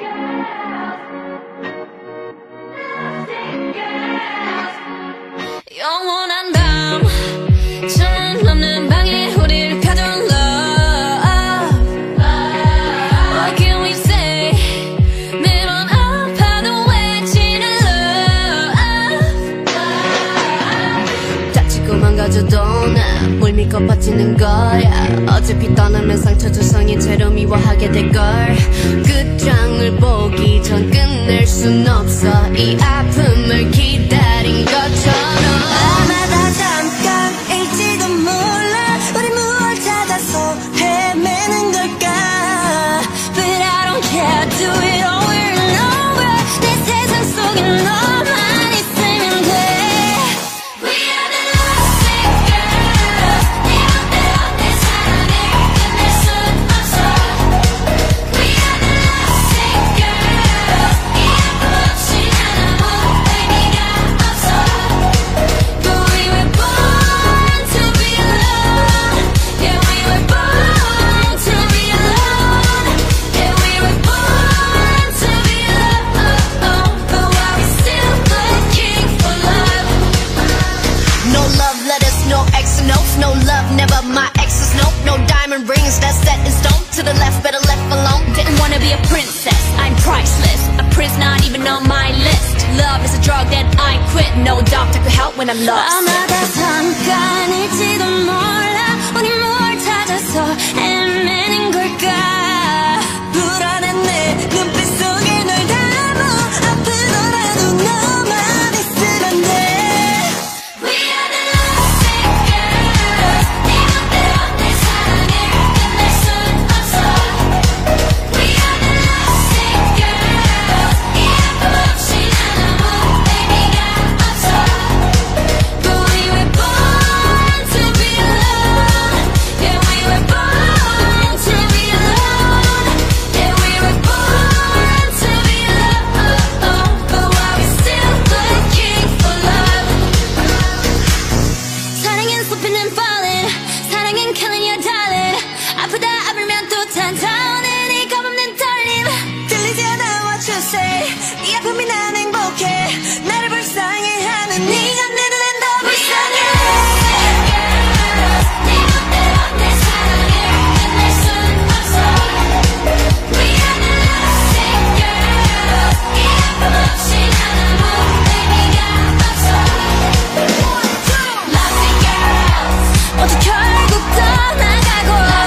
girls. 가져도 난물 믿고 버티는 거야. 어차피 떠나면 상처 조성인 채로 미워하게 될걸. 끝장을 보기 전 끝낼 순 없어. 이 아픔을 기다린 것처럼. 아마 다 잠깐일지도 몰라. 우리 무얼 찾아서 헤매는 걸까? But I don't care. Do it all we're nowhere 내 세상 속에 너 Love letters, no X notes No love, never my exes, nope No diamond rings, that's set in stone. To the left, better left alone. Didn't wanna be a princess, I'm priceless. A prince not even on my list. Love is a drug that I quit. No doctor could help when I'm lost say 예쁨이 난 행복해 나를 불쌍해 하는 네가 내 눈엔 더 불쌍해 어떻게 결국 떠나가고